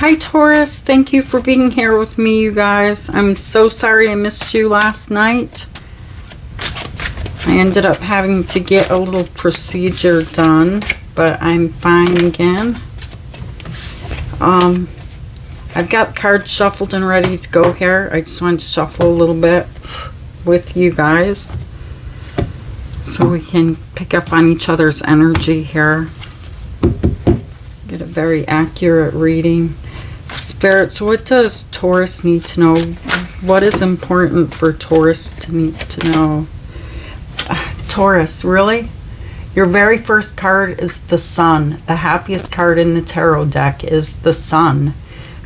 Hi Taurus, thank you for being here with me you guys. I'm so sorry I missed you last night. I ended up having to get a little procedure done, but I'm fine again. Um, I've got cards shuffled and ready to go here. I just wanted to shuffle a little bit with you guys so we can pick up on each other's energy here. Get a very accurate reading. Spirits, what does Taurus need to know? What is important for Taurus to need to know? Uh, Taurus, really? Your very first card is the Sun. The happiest card in the tarot deck is the Sun.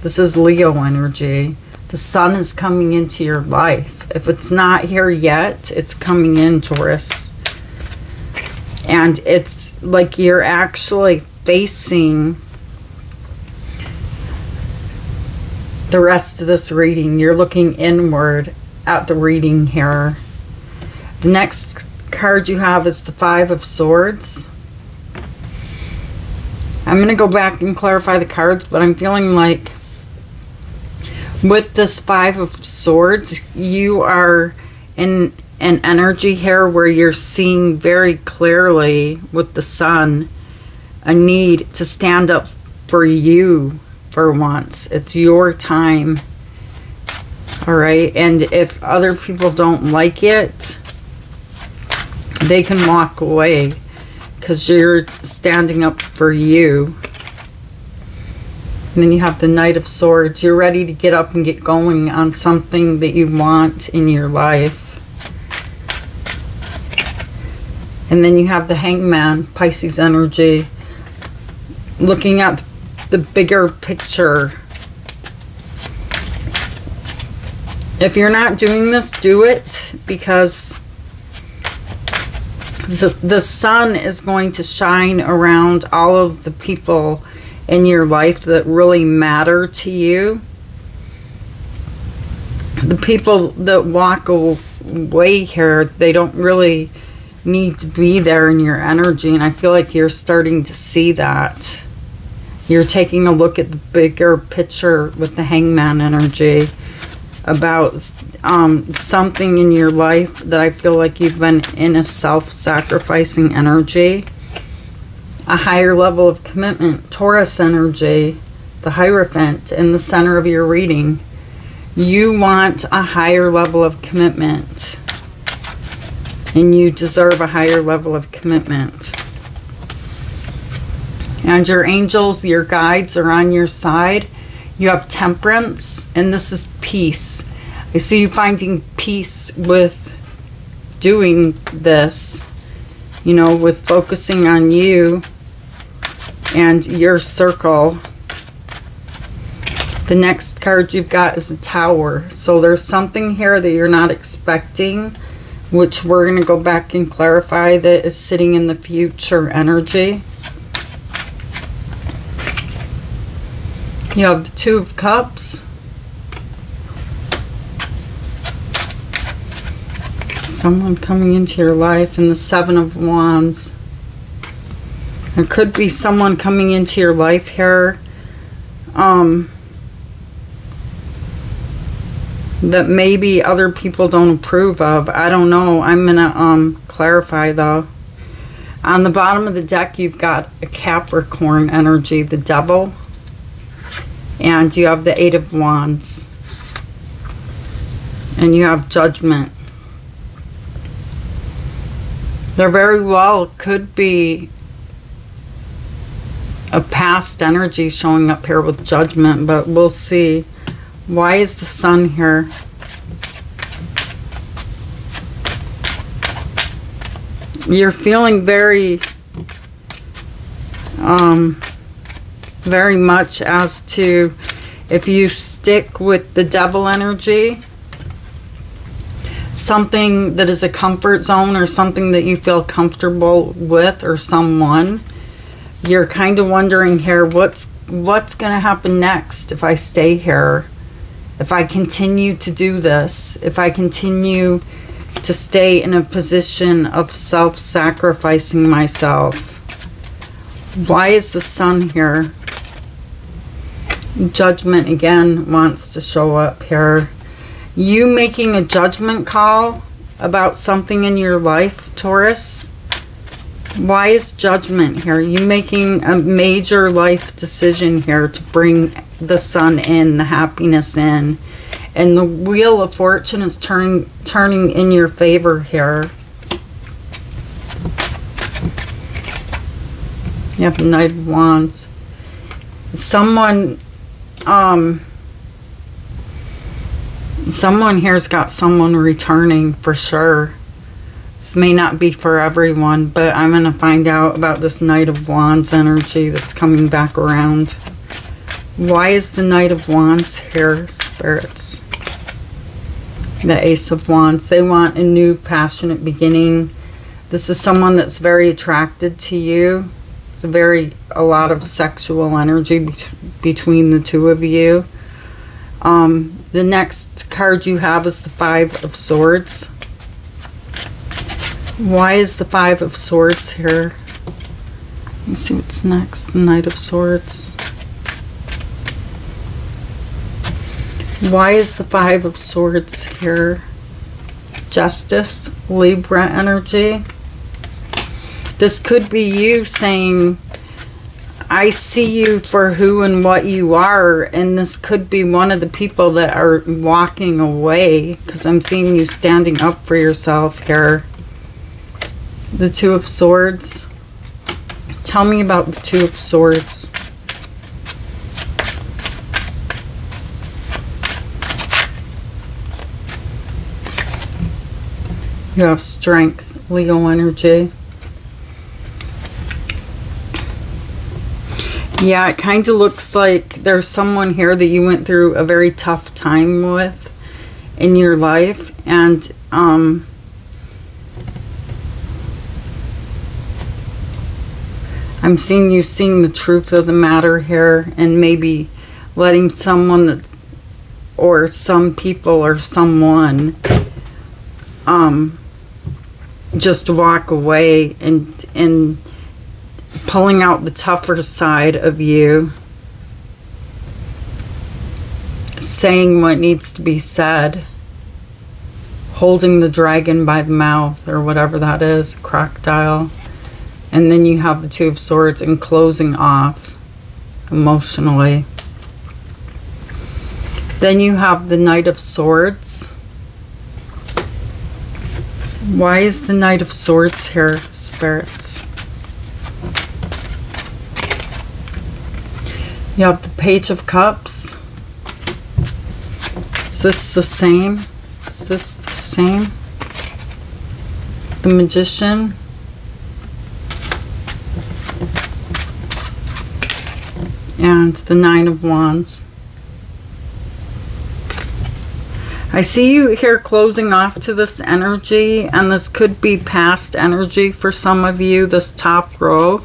This is Leo energy. The Sun is coming into your life. If it's not here yet, it's coming in, Taurus. And it's like you're actually facing the rest of this reading. You're looking inward at the reading here. The next card you have is the Five of Swords. I'm going to go back and clarify the cards, but I'm feeling like with this Five of Swords, you are in an energy here where you're seeing very clearly with the sun a need to stand up for you for once. It's your time. All right. And if other people don't like it, they can walk away because you're standing up for you. And then you have the Knight of Swords. You're ready to get up and get going on something that you want in your life. And then you have the Hangman, Pisces energy, looking at the bigger picture. If you're not doing this, do it because the sun is going to shine around all of the people in your life that really matter to you. The people that walk away here, they don't really need to be there in your energy. And I feel like you're starting to see that. You're taking a look at the bigger picture with the hangman energy about um, something in your life that I feel like you've been in a self-sacrificing energy. A higher level of commitment. Taurus energy, the Hierophant in the center of your reading. You want a higher level of commitment. And you deserve a higher level of commitment. And your angels, your guides are on your side. You have temperance, and this is peace. I see you finding peace with doing this, you know, with focusing on you and your circle. The next card you've got is a tower. So there's something here that you're not expecting, which we're going to go back and clarify that is sitting in the future energy. You have the Two of Cups. Someone coming into your life and the Seven of Wands. There could be someone coming into your life here um, that maybe other people don't approve of. I don't know. I'm going to um, clarify though. On the bottom of the deck, you've got a Capricorn energy, the devil. And you have the Eight of Wands. And you have Judgment. There very well could be a past energy showing up here with Judgment, but we'll see. Why is the Sun here? You're feeling very... Um, very much as to if you stick with the devil energy, something that is a comfort zone or something that you feel comfortable with or someone, you're kind of wondering here, what's what's going to happen next if I stay here? If I continue to do this, if I continue to stay in a position of self-sacrificing myself. Why is the sun here? Judgment again wants to show up here. You making a judgment call about something in your life, Taurus. Why is judgment here? You making a major life decision here to bring the sun in, the happiness in. And the wheel of fortune is turning turning in your favor here. Yep, the Knight of Wands. Someone, um, someone here's got someone returning for sure. This may not be for everyone, but I'm going to find out about this Knight of Wands energy that's coming back around. Why is the Knight of Wands here, spirits? The Ace of Wands. They want a new passionate beginning. This is someone that's very attracted to you. It's very, a lot of sexual energy be between the two of you. Um, the next card you have is the Five of Swords. Why is the Five of Swords here? Let's see what's next. The Knight of Swords. Why is the Five of Swords here? Justice, Libra energy. This could be you saying, I see you for who and what you are. And this could be one of the people that are walking away. Because I'm seeing you standing up for yourself here. The Two of Swords. Tell me about the Two of Swords. You have strength, Leo energy. Yeah, it kind of looks like there's someone here that you went through a very tough time with in your life. And um, I'm seeing you seeing the truth of the matter here and maybe letting someone that, or some people or someone um, just walk away and and pulling out the tougher side of you saying what needs to be said holding the dragon by the mouth or whatever that is crocodile and then you have the Two of Swords and closing off emotionally. Then you have the Knight of Swords. Why is the Knight of Swords here, spirits? You have the Page of Cups. Is this the same? Is this the same? The Magician. and the Nine of Wands. I see you here closing off to this energy, and this could be past energy for some of you, this top row.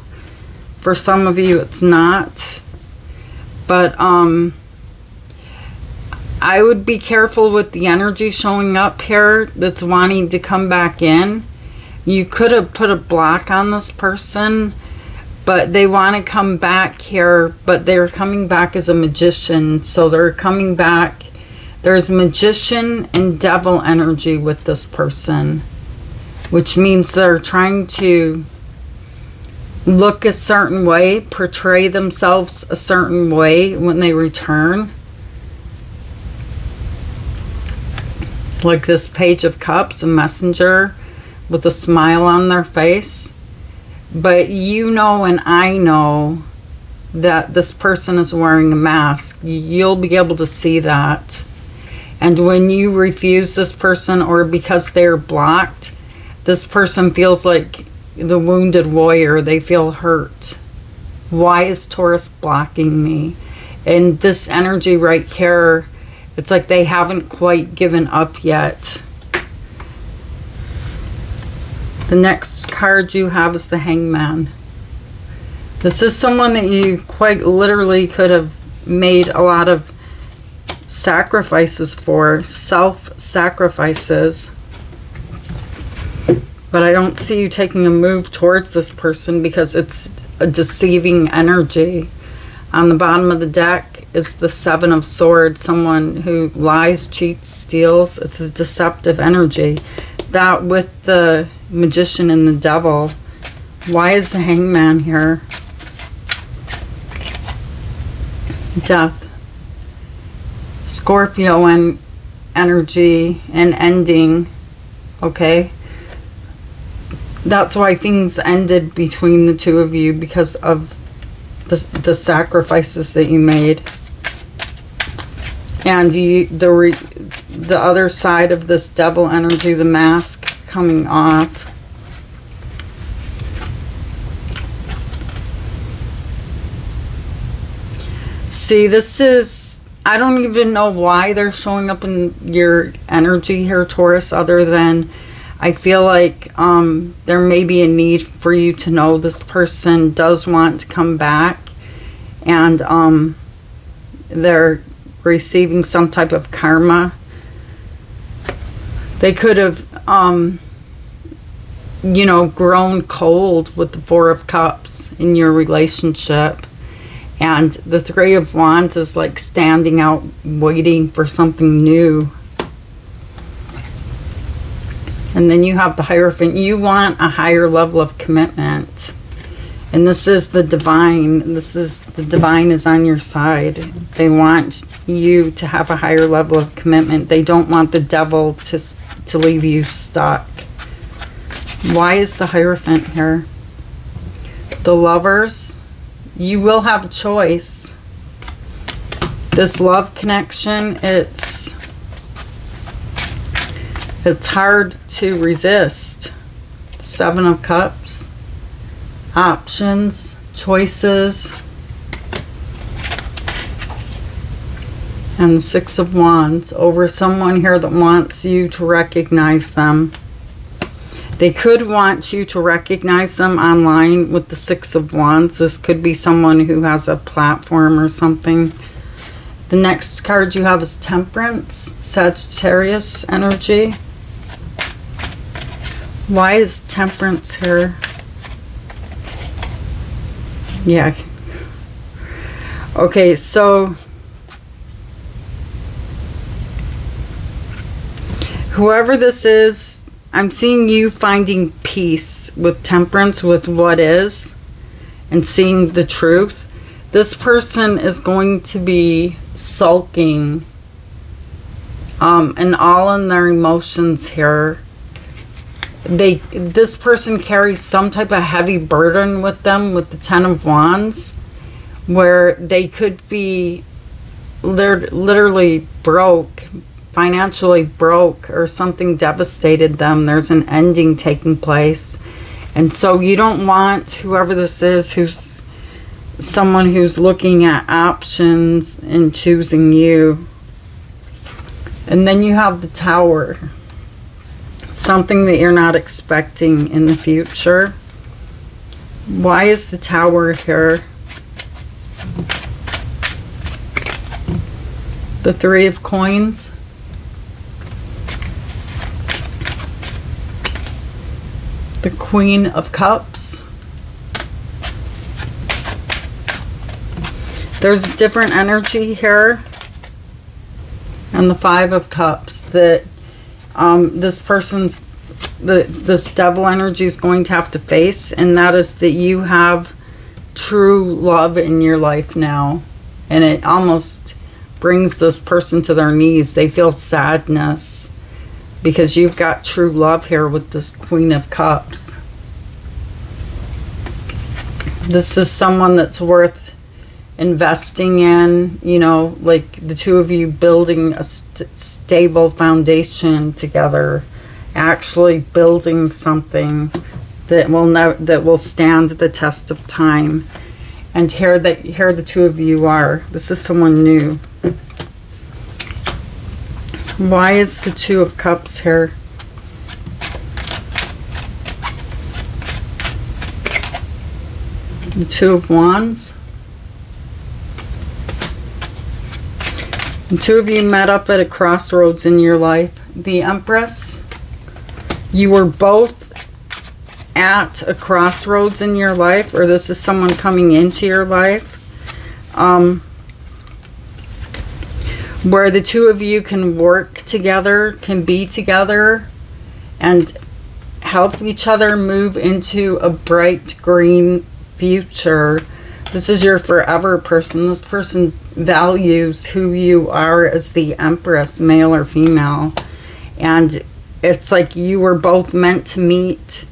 For some of you, it's not. But, um, I would be careful with the energy showing up here that's wanting to come back in. You could have put a block on this person but they want to come back here, but they're coming back as a magician. So they're coming back. There's magician and devil energy with this person, which means they're trying to look a certain way, portray themselves a certain way when they return. Like this Page of Cups, a messenger with a smile on their face but you know and I know that this person is wearing a mask. You'll be able to see that. And when you refuse this person or because they're blocked, this person feels like the wounded warrior. They feel hurt. Why is Taurus blocking me? And this energy right here, it's like they haven't quite given up yet. The next card you have is the Hangman. This is someone that you quite literally could have made a lot of sacrifices for, self-sacrifices. But I don't see you taking a move towards this person because it's a deceiving energy. On the bottom of the deck is the Seven of Swords, someone who lies, cheats, steals. It's a deceptive energy. That with the Magician and the Devil. Why is the Hangman here? Death. Scorpio and energy and ending. Okay? That's why things ended between the two of you because of the, the sacrifices that you made. And you, the, re, the other side of this devil energy, the mask coming off. See, this is, I don't even know why they're showing up in your energy here, Taurus, other than I feel like um, there may be a need for you to know this person does want to come back and um, they're receiving some type of karma. They could have, um, you know, grown cold with the Four of Cups in your relationship. And the Three of Wands is like standing out, waiting for something new. And then you have the Hierophant. You want a higher level of commitment. And this is the divine. This is the divine is on your side. They want you to have a higher level of commitment. They don't want the devil to, to leave you stuck. Why is the Hierophant here? The lovers. You will have a choice. This love connection, it's it's hard to resist. Seven of Cups. Options. Choices. And Six of Wands. Over someone here that wants you to recognize them. They could want you to recognize them online with the Six of Wands. This could be someone who has a platform or something. The next card you have is Temperance, Sagittarius energy. Why is temperance here? Yeah. Okay, so whoever this is, I'm seeing you finding peace with temperance, with what is, and seeing the truth. This person is going to be sulking um, and all in their emotions here they this person carries some type of heavy burden with them with the ten of wands where they could be they're literally broke financially broke or something devastated them. There's an ending taking place. And so you don't want whoever this is who's someone who's looking at options and choosing you. And then you have the tower something that you're not expecting in the future. Why is the tower here? The three of coins. The queen of cups. There's different energy here. And the five of cups that um, this person's the this devil energy is going to have to face and that is that you have true love in your life now. And it almost brings this person to their knees. They feel sadness because you've got true love here with this queen of cups. This is someone that's worth investing in, you know, like the two of you building a st stable foundation together, actually building something that will that will stand the test of time. And here that here the two of you are. This is someone new. Why is the two of cups here? The two of wands. The two of you met up at a crossroads in your life. The Empress, you were both at a crossroads in your life, or this is someone coming into your life. Um, where the two of you can work together, can be together, and help each other move into a bright green future. This is your forever person. This person values who you are as the Empress, male or female. And it's like you were both meant to meet